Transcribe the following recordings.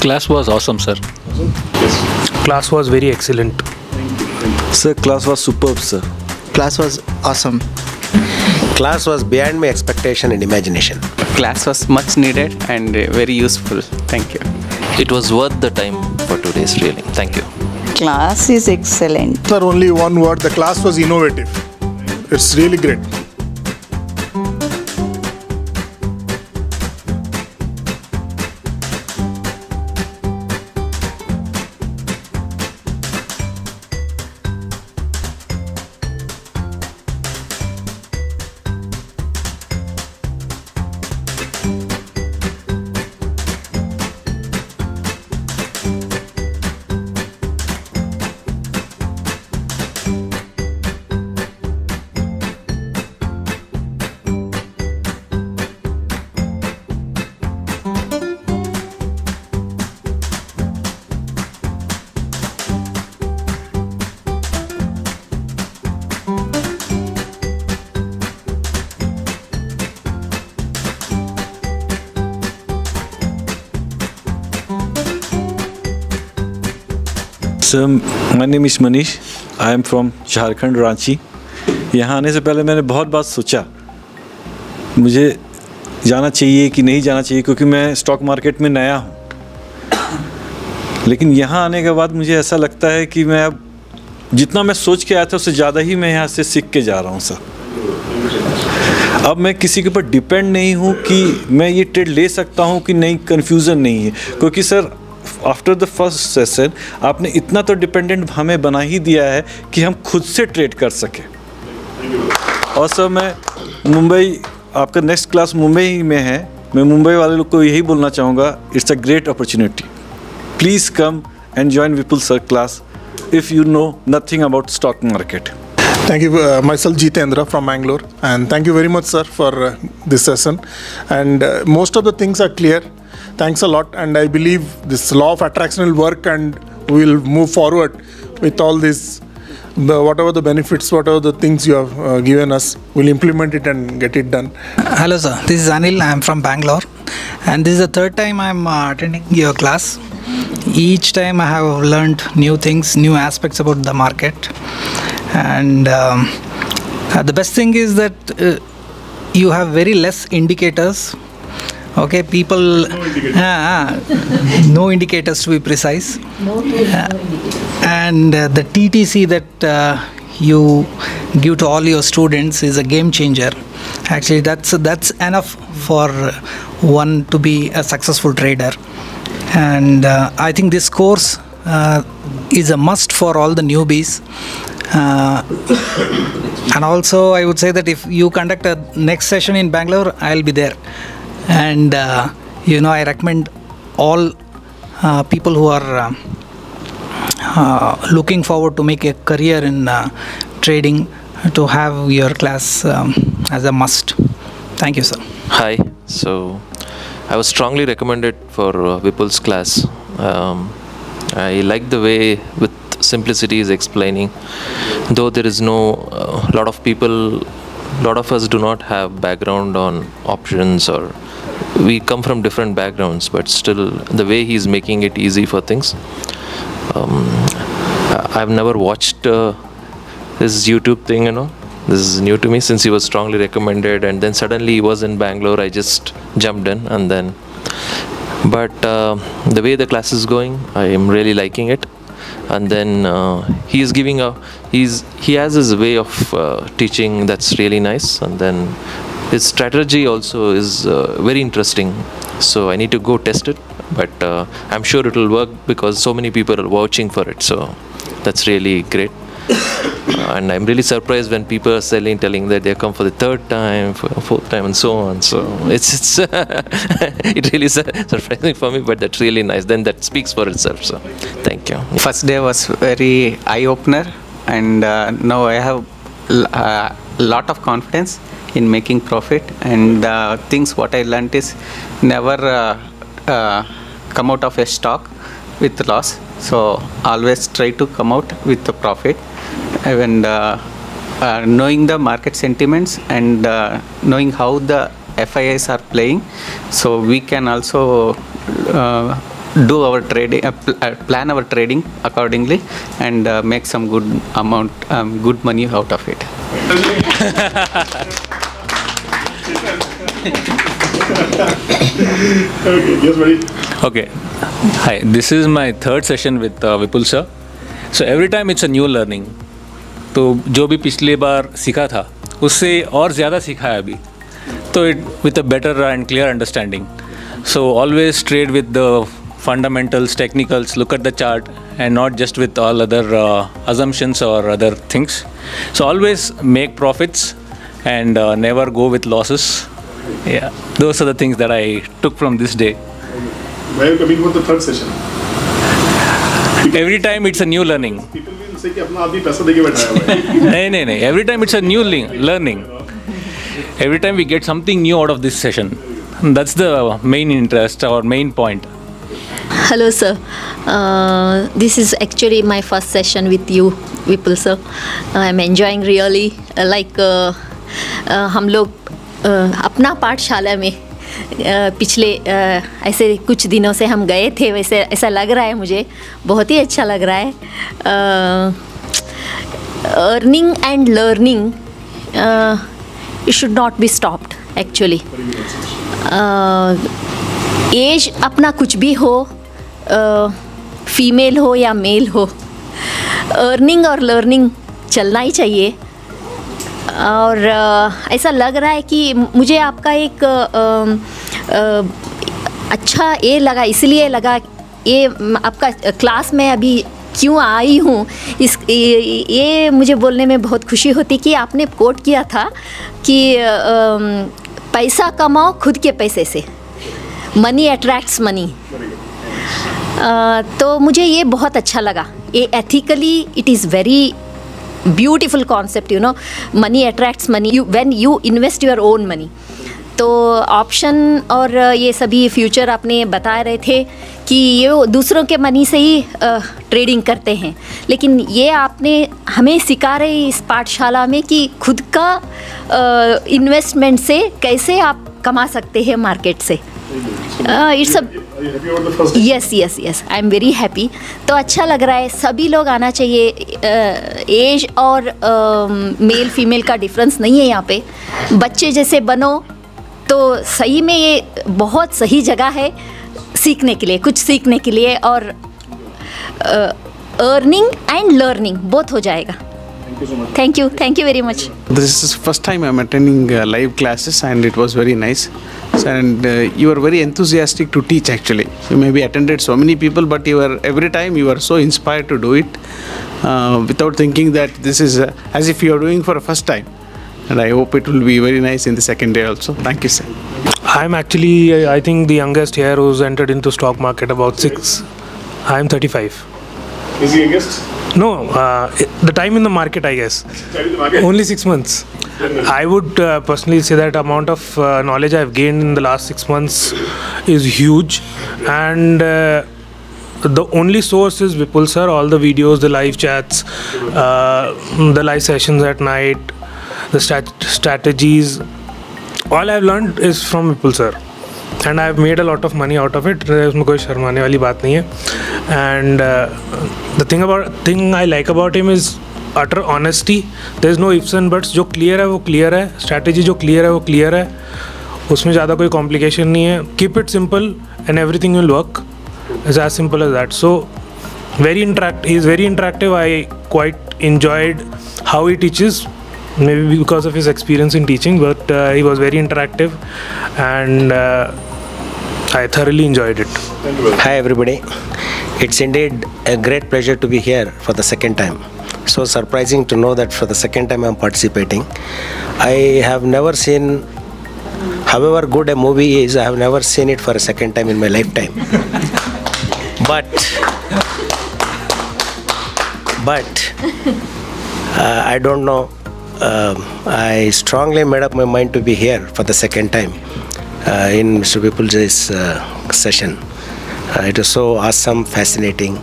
Class was awesome, sir. Yes. Class was very excellent. Sir, class was superb, sir. Class was awesome. Class was beyond my expectation and imagination. Class was much needed and very useful. Thank you. It was worth the time for today's really. Thank you. Class is excellent. Sir, only one word. The class was innovative. It's really great. Sir, my name is Manish I am from Jharkhand Ranchi यहाँ आने से पहले मैंने बहुत बात सोचा मुझे जाना चाहिए कि नहीं जाना चाहिए क्योंकि मैं स्टॉक मार्केट में नया हूँ। लेकिन यहाँ आने के बाद मुझे ऐसा लगता है कि मैं अब जितना मैं सोच के आया था उससे ज़्यादा ही मैं यहाँ से सीख के जा रहा हूँ सर अब मैं किसी के ऊपर डिपेंड नहीं हूँ कि मैं ये ट्रेड ले सकता हूँ कि नहीं कन्फ्यूज़न नहीं है। क्योंकि sir after the first session आपने इतना तो डिपेंडेंट हमें बना ही दिया है कि हम खुद से ट्रेड कर सकें और सर मैं मुंबई आपका नेक्स्ट क्लास मुंबई में है मैं मुंबई वाले लोग को यही बोलना चाहूँगा it's a great opportunity please come and join Vipul sir class if you know nothing about stock market Thank you, uh, myself Jitendra from Bangalore, and thank you very much, sir, for uh, this session. And uh, most of the things are clear. Thanks a lot, and I believe this law of attraction will work, and we will move forward with all this. The, whatever the benefits, whatever the things you have uh, given us, we'll implement it and get it done. Hello, sir. This is Anil. I'm from Bangalore, and this is the third time I'm uh, attending your class. Each time I have learned new things, new aspects about the market, and um, uh, the best thing is that uh, you have very less indicators. Okay, people. Ah, ah, no indicators to be precise. and uh, the TTC that uh, you give to all your students is a game changer. Actually, that's that's enough for one to be a successful trader. And uh, I think this course uh, is a must for all the newbies. Uh, and also, I would say that if you conduct a next session in Bangalore, I'll be there. And uh, you know, I recommend all uh, people who are uh, uh, looking forward to make a career in uh, trading to have your class um, as a must. Thank you, sir. Hi. So, I was strongly recommended for uh, Vipul's class. Um, I like the way with simplicity is explaining. Though there is no uh, lot of people, lot of us do not have background on options or we come from different backgrounds, but still the way he's making it easy for things. Um, I've never watched uh, his YouTube thing, you know. This is new to me since he was strongly recommended, and then suddenly he was in Bangalore. I just jumped in, and then. But uh, the way the class is going, I am really liking it. And then uh, he is giving a he's he has his way of uh, teaching that's really nice. And then his strategy also is uh, very interesting. So I need to go test it, but uh, I'm sure it will work because so many people are vouching for it. So that's really great. And I'm really surprised when people are selling, telling that they come for the third time, for fourth time, and so on. So it's it's it really is surprising for me, but that's really nice. Then that speaks for itself. So thank you. First day was very eye opener, and uh, now I have uh, lot of confidence in making profit. And uh, things what I learned is never uh, uh, come out of a stock with loss. So always try to come out with a profit. And uh, knowing the market sentiments and knowing how the FIIs are playing, so we can also uh, do our trading, uh, pl- uh, plan our trading accordingly, and uh, make some good amount, um, good money out of it. Okay. Hi, this is my third session with uh, Vipul sir. So every time it's a new learning. तो जो भी पिछली बार सीखा था उससे और ज़्यादा सीखा है अभी तो it with a better and clear understanding so always trade with the fundamentals technicals look at the chart and not just with all other uh, assumptions or other things so always make profits and uh, never go with losses yeah those are the things that i took from this day Why are you coming for the third session? every time it's a new learning People will say कि अपना आदमी पैसा देके बैठा हुआ है नहीं नहीं नहीं every time it's a new le- learning every time we get something new out of this session that's the main interest or main point Hello sir this is actually actually first session with you you, sir I am enjoying really like हम लोग uh, अपना पाठशाला में uh, पिछले uh, ऐसे कुछ दिनों से हम गए थे वैसे ऐसा लग रहा है मुझे बहुत ही अच्छा लग रहा है। Earning and learning should not be stopped actually as अपना कुछ भी हो फीमेल हो या मेल हो अर्निंग और लर्निंग चलना ही चाहिए। और ऐसा लग रहा है कि मुझे आपका एक अच्छा ये लगा इसलिए लगा ये आपका क्लास में अभी क्यों आई हूँ? इस ये, मुझे बोलने में बहुत खुशी होती कि आपने कोट किया था कि पैसा कमाओ खुद के पैसे से। मनी अट्रैक्ट्स मनी तो मुझे ये बहुत अच्छा लगा। ये ethically it is very beautiful concept you know money attracts money you when you invest your own money तो ऑप्शन और ये सभी फ्यूचर आपने बता रहे थे कि ये दूसरों के मनी से ही ट्रेडिंग करते हैं। लेकिन ये आपने हमें सिखा रहे इस पाठशाला में कि खुद का इन्वेस्टमेंट से कैसे आप कमा सकते हैं मार्केट से। It's yes yes yes I am very happy तो अच्छा लग रहा है सभी लोग आना चाहिए एज uh, और मेल uh, फीमेल का डिफरेंस नहीं है यहाँ पे। बच्चे जैसे बनो तो सही में ये बहुत सही जगह है सीखने के लिए कुछ सीखने के लिए और अर्निंग एंड लर्निंग बोथ हो जाएगा। Thank you. Thank you. Very much. This is first time I'm attending uh, live classes and it was very nice. And uh, you are very enthusiastic to teach actually. You maybe attended so many people but you are every time you are so inspired to do it uh, without thinking that this is uh, as if you are doing for a first time. And I hope it will be very nice in the second day also. Thank you sir. I'm actually I think the youngest here who's entered into stock market about 6. I'm 35. Is he youngest? No, uh, the time in the market, I guess. Time in the market? Only six months. I would uh, personally say that amount of uh, knowledge I've gained in the last six months is huge, and uh, the only source is Vipul sir. All the videos, the live chats, uh, the live sessions at night, the stat- strategies. All I've learned is from Vipul sir. And I have made a lot of money out of it उसमें कोई शर्माने वाली बात नहीं है. And the thing about thing I like about him is utter honesty there is no ifs and buts जो clear है, वो क्लियर है. स्ट्रैटेजी जो क्लियर है, वो क्लियर है. उसमें ज़्यादा कोई कॉम्प्लिकेशन नहीं है. Keep it simple and everything will work is as simple as that so very interact is very interactive I quite enjoyed how he teaches may be because of his experience in teaching but he was very interactive and uh, I thoroughly enjoyed it. Hi, everybody. It's indeed a great pleasure to be here for the second time. So surprising to know that for the second time I'm participating. I have never seen, however good a movie is, I have never seen it for a second time in my lifetime. but, but uh, I don't know. Um, I strongly made up my mind to be here for the second time uh, in Mr. Vipulji's uh, session. Uh, it was so awesome, fascinating.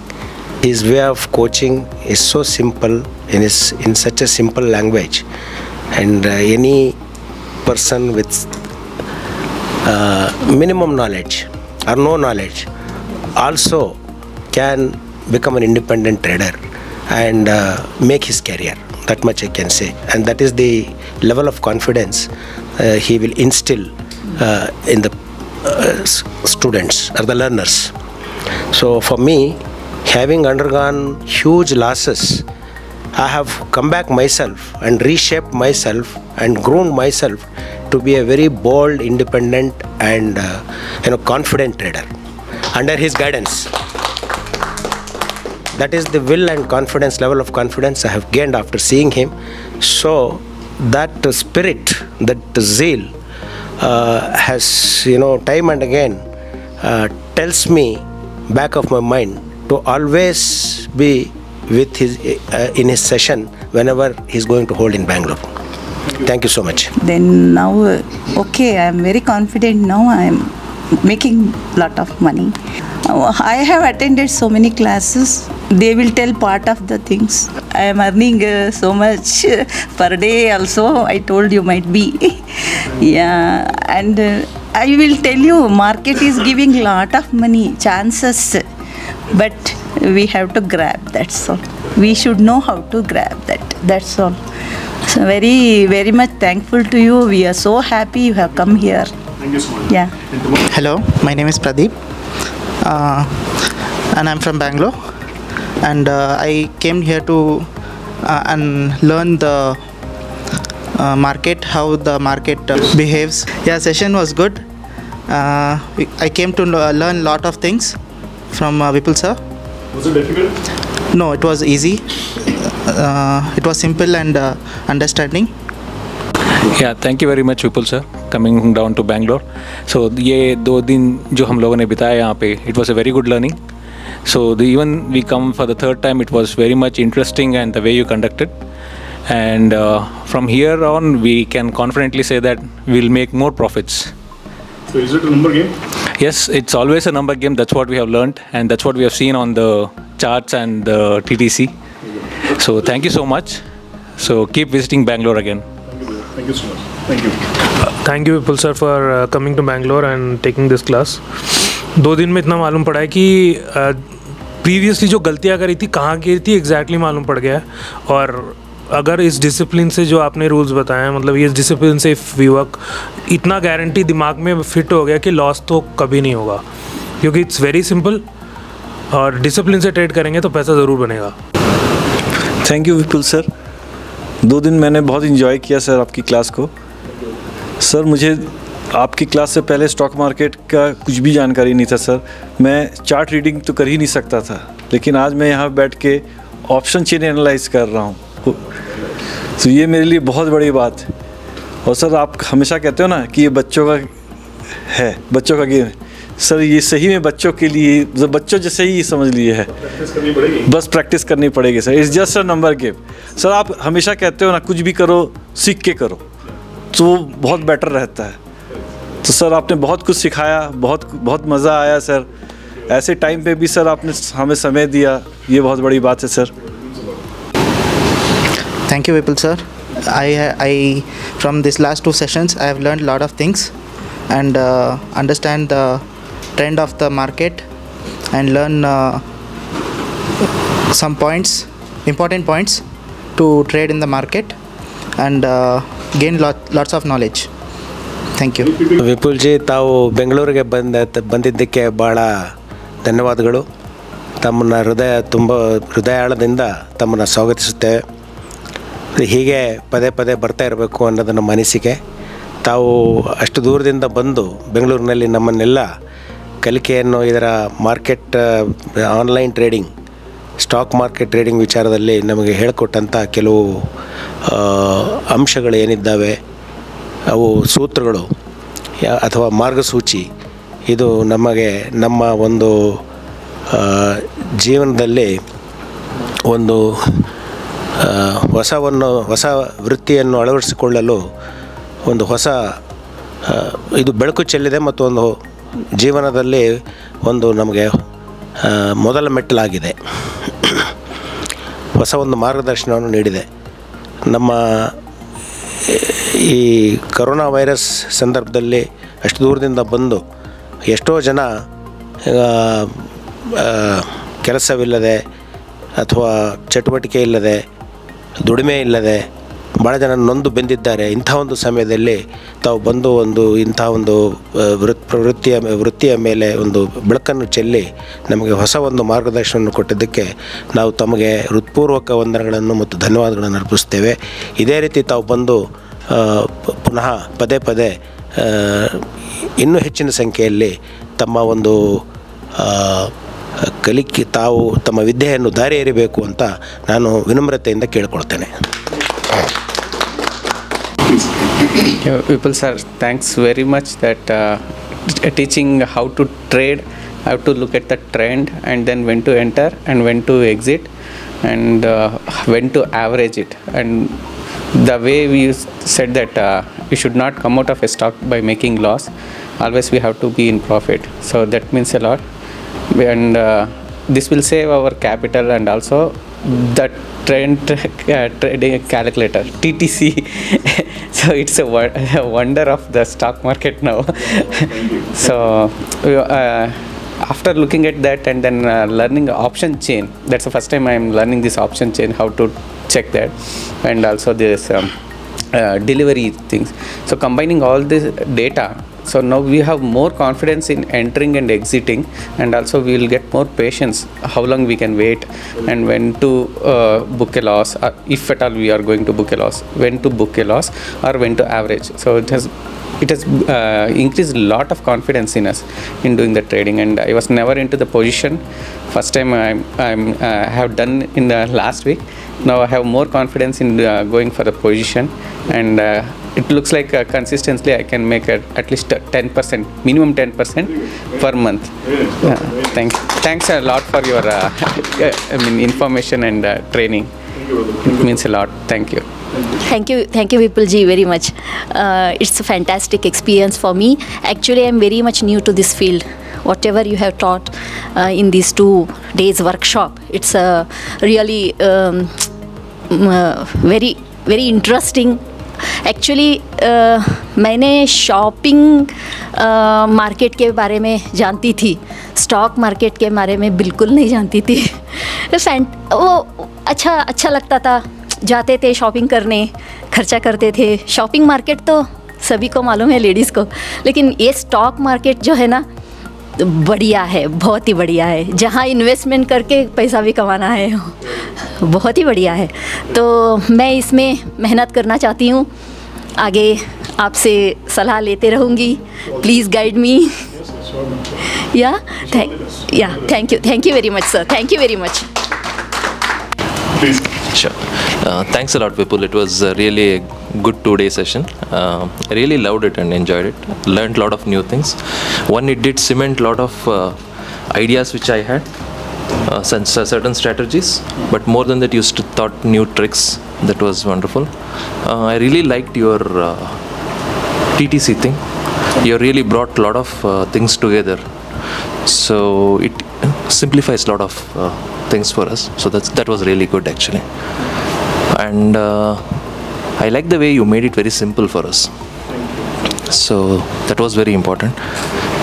His way of coaching is so simple in in such a simple language, and uh, any person with uh, minimum knowledge or no knowledge also can become an independent trader and uh, make his career. That much I can say. And that is the level of confidence uh, he will instill uh, in the uh, students or the learners. So for me, having undergone huge losses, I have come back myself and reshaped myself and grown myself to be a very bold, independent, and uh, you know confident trader under his guidance. That is the will and confidence level of confidence I have gained after seeing him. So that uh, spirit, that zeal, uh, has you know time and again uh, tells me back of my mind to always be with his uh, in his session whenever he's going to hold in Bangalore. Thank you so much. Then now, uh, okay, I am very confident now. I am making lot of money. Uh, I have attended so many classes. They will tell part of the things. I am earning uh, so much uh, per day. Also, I told you might be. yeah, and uh, I will tell you, market is giving lot of money chances, but we have to grab. That's all. We should know how to grab that. That's all. So very, very much thankful to you. We are so happy you have come here. Thank you so much. Yeah. Hello, my name is Pradeep, uh, and I'm from Bangalore And uh, I came here to uh, and learn the uh, market, how the market uh, behaves. Yeah, session was good. Uh, we- I came to lo- learn lot of things from uh, Vipul sir. Was it difficult? No, it was easy. Uh, it was simple and uh, understanding. या thank you very much Vipul sir coming down to Bangalore सो ये दो दिन जो हम लोगों ने बिताया यहाँ पे it was a very good learning so the even we come for the third time it was very much interesting and the way you conducted and uh, from here on we can confidently say that we'll make more profits So is it a number game? yes it's always a number game that's what we have learned and that's what we have seen on the charts and the ttc so thank you so much so keep visiting bangalore again Thank you so much. Thank you. Thank you Vipul sir for coming to Bangalore and taking this class दो दिन में इतना मालूम पड़ा है कि previously जो गलतियाँ करी थी, कहाँ की थी एग्जैक्टली मालूम पड़ गया। और अगर इस डिसिप्लिन से जो आपने रूल्स बताए हैं मतलब ये डिसिप्लिन से इफ़ वी वर्क इतना गारंटी दिमाग में फिट हो गया कि लॉस तो कभी नहीं होगा। क्योंकि इट्स वेरी सिंपल और डिसिप्लिन से ट्रेड करेंगे तो पैसा ज़रूर बनेगा। थैंक यू विपुल सर दो दिन मैंने बहुत इन्जॉय किया सर आपकी क्लास को। सर मुझे आपकी क्लास से पहले स्टॉक मार्केट का कुछ भी जानकारी नहीं था सर मैं चार्ट रीडिंग तो कर ही नहीं सकता था लेकिन आज मैं यहाँ बैठ के ऑप्शन चेन एनालाइज कर रहा हूँ। तो ये मेरे लिए बहुत बड़ी बात है। और सर आप हमेशा कहते हो ना कि ये बच्चों का है बच्चों का गेम है। सर ये सही में बच्चों के लिए मतलब बच्चों जैसे ही समझ लिए है। बस प्रैक्टिस करनी पड़ेगी sir it's just a number game sir आप हमेशा कहते हो ना कुछ भी करो सीख के करो तो बहुत बेटर रहता है। तो सर, आपने बहुत कुछ सिखाया, बहुत बहुत मज़ा आया सर। ऐसे टाइम पे भी सर, आपने हमें समय दिया। ये बहुत बड़ी बात है sir. Thank you Vipul sir I I from this last two sessions I have learn lot of things and understand the trend of the market and learn some points important points to trade in the market and gain lots of knowledge Thank you Vipul ji ತಾವು ಬೆಂಗಳೂರಿಗೆ ಬಂದ, ಬಂದಿದ್ದಕ್ಕೆ ಭಾಳ ಧನ್ಯವಾದಗಳು. ತಮ್ಮನ್ನ ಹೃದಯ ತುಂಬ, ಹೃದಯಾಳದಿಂದ ತಮ್ಮನ್ನು ಸ್ವಾಗತಿಸುತ್ತೇವೆ ಹೀಗೆ ಪದೇ ಪದೇ ಬರ್ತಾ ಇರಬೇಕು ಅನ್ನೋದು ನಮ್ಮ ಅನಿಸಿಕೆ. ತಾವು ಅಷ್ಟು ದೂರದಿಂದ ಬಂದು ಬೆಂಗಳೂರಿನಲ್ಲಿ ನಮ್ಮನ್ನೆಲ್ಲ ಕಲಿಕೆಯನ್ನು ಇದರ market, online trading, stock market trading ವಿಚಾರದಲ್ಲಿ ನಮಗೆ ಹೇಳಿಕೊಟ್ಟಂಥ ಕೆಲವು ಅಂಶಗಳು ಏನಿದ್ದಾವೆ. ಅವು ಸೂತ್ರಗಳು ಅಥವಾ ಮಾರ್ಗಸೂಚಿ. ಇದು ನಮಗೆ ನಮ್ಮ ಒಂದು ಜೀವನದಲ್ಲಿ ಒಂದು ಹೊಸವನ್ನು, ಹೊಸ ವೃತ್ತಿಯನ್ನು ಅಳವಡಿಸಿಕೊಳ್ಳಲು ಒಂದು ಹೊಸ ಇದು ಬೆಳಕು ಚೆಲ್ಲಿದೆ ಮತ್ತು ಒಂದು ಜೀವನದಲ್ಲಿ ಒಂದು ನಮಗೆ ಮೊದಲ ಮೆಟ್ಟಲಾಗಿದೆ. ಹೊಸ ಒಂದು ಮಾರ್ಗದರ್ಶನವನ್ನು ನೀಡಿದೆ. ನಮ್ಮ ಈ ಕರೋನಾ ವೈರಸ್ ಸಂದರ್ಭದಲ್ಲಿ ಅಷ್ಟು ದೂರದಿಂದ ಬಂದು ಎಷ್ಟೋ ಜನ ಕೆಲಸವಿಲ್ಲದೆ ಅಥವಾ ಚಟುವಟಿಕೆ ಇಲ್ಲದೆ, ದುಡಿಮೆ ಇಲ್ಲದೆ ಭಾಳ ಜನ ನೊಂದು ಬೆಂದಿದ್ದಾರೆ. ಇಂಥ ಒಂದು ಸಮಯದಲ್ಲಿ ತಾವು ಬಂದು ಒಂದು ಇಂಥ ಒಂದು ವೃತ್, ಪ್ರವೃತ್ತಿಯ, ವೃತ್ತಿಯ ಮೇಲೆ ಒಂದು ಬೆಳಕನ್ನು ಚೆಲ್ಲಿ ನಮಗೆ ಹೊಸ ಒಂದು ಮಾರ್ಗದರ್ಶನವನ್ನು ಕೊಟ್ಟಿದ್ದಕ್ಕೆ ನಾವು ತಮಗೆ ಹೃತ್ಪೂರ್ವಕ ವಂದನೆಗಳನ್ನು ಮತ್ತು ಧನ್ಯವಾದಗಳನ್ನು ಅರ್ಪಿಸ್ತೇವೆ ಇದೇ ರೀತಿ ತಾವು ಬಂದು ಪುನಃ ಪದೇ ಪದೇ ಇನ್ನೂ ಹೆಚ್ಚಿನ ಸಂಖ್ಯೆಯಲ್ಲಿ ತಮ್ಮ ಒಂದು ಕಲಿಕೆ, ತಾವು ತಮ್ಮ ವಿದ್ಯೆಯನ್ನು ದಾರಿ ಎರಿಬೇಕು ಅಂತ ನಾನು ವಿನಮ್ರತೆಯಿಂದ ಕೇಳಿಕೊಳ್ತೇನೆ. Vipul sir, thanks very much that teaching how to trade, how to look at the trend and then when to enter and when to exit and when to average it and the way we said that uh, we should not come out of a stock by making loss. Always we have to be in profit. So that means a lot, and uh, this will save our capital and also the trend uh, trading calculator TTC. so it's a, a wonder of the stock market now. so uh, after looking at that and then uh, learning option chain, that's the first time I'm learning this option chain, how to check that, and also this. Um, uh, delivery things. So combining all this data, so now we have more confidence in entering and exiting, and also we will get more patience. How long we can wait, and when to uh, book a loss, uh, if at all we are going to book a loss, when to book a loss, or when to average. So it has it has uh, increased a lot of confidence in us in doing the trading and i was never into the position. First time i'm, I'm uh, have done in the last week. Now i have more confidence in uh, going for the position and uh, it looks like uh, consistently i can make at least 10% minimum 10% per month. Yeah, thank, thanks a lot for your uh, i mean information and training. It means a lot. Thank you Thank you, thank you, Vipulji, very much. Uh, it's a fantastic experience for me. Actually, I'm very much new to this field. Whatever you have taught uh, in these two days workshop, it's a really um, mm, uh, very very interesting. Actually मैंने shopping market के बारे में जानती थी stock market के बारे में बिल्कुल नहीं जानती थी फैंट वो अच्छा अच्छा लगता था जाते थे शॉपिंग करने खर्चा करते थे। शॉपिंग मार्केट तो सभी को मालूम है लेडीज़ को। लेकिन ये स्टॉक मार्केट जो है ना बढ़िया है बहुत ही बढ़िया है। जहाँ इन्वेस्टमेंट करके पैसा भी कमाना है बहुत ही बढ़िया है। तो मैं इसमें मेहनत करना चाहती हूँ। आगे आपसे सलाह लेते रहूँगी। प्लीज़ गाइड मी या थैंक या thank you thank you very much sir thank you very much. Uh, thanks a lot, Vipul. It was uh, really a good two day session. Uh, I really loved it and enjoyed it. Learned a lot of new things. One, it did cement a lot of uh, ideas which I had, uh, certain strategies, but more than that, you thought new tricks. That was wonderful. I really liked your TTC thing. You really brought a lot of things together. So it simplifies a lot of things for us. So that's that was really good actually. And uh, I like the way you made it very simple for us. So that was very important.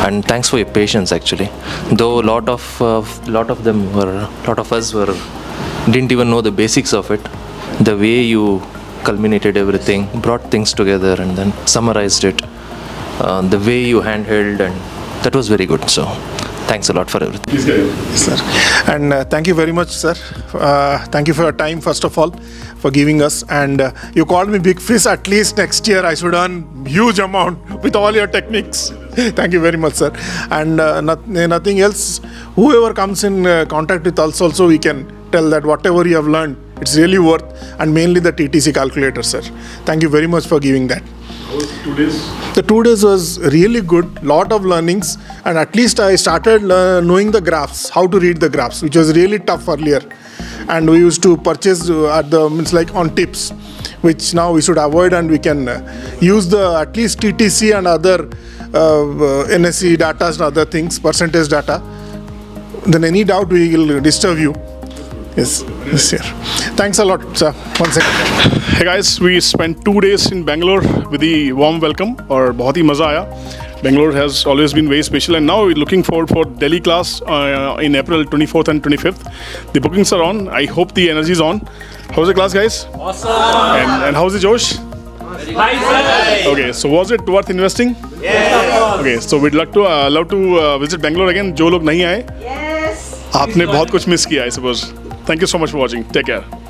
And thanks for your patience actually. Though a lot of uh, lot of them were lot of us were didn't even know the basics of it. The way you culminated everything, brought things together, and then summarized it. Uh, the way you handheld and that was very good. So thanks a lot for everything. sir. And uh, thank you very much, sir. Uh, thank you for your time, first of all, for giving us. And uh, you called me big fish. At least next year, I should earn huge amount with all your techniques. thank you very much, sir. And uh, not, nothing else. Whoever comes in uh, contact with us, also we can tell that whatever you have learned, it's really worth. And mainly the TTC calculator, sir. Thank you very much for giving that. Two days. The two days was really good, lot of learnings, and at least I started knowing the graphs, how to read the graphs, which was really tough earlier. And we used to purchase uh, at the means like on tips, which now we should avoid, and we can uh, use the at least TTC and other uh, uh, NSE data and other things, percentage data. Then any doubt we will disturb you Yes, yes, sir. Thanks a lot, sir. Once again. Hey guys, we spent two days in Bangalore with the warm welcome और बहुत ही मज़ा आया Bangalore has always been very special, and now we're looking forward for Delhi class uh, in April 24th and 25th. The bookings are on. I hope the energy is on. How's the class, guys? Awesome. And, and how's the Josh? Okay, so was it worth investing? Yes. Okay, so we'd love to uh, love to uh, visit Bangalore again. जो लोग नहीं आए, Yes. आपने बहुत कुछ miss किया, I suppose. Thank you so much for watching. Take care.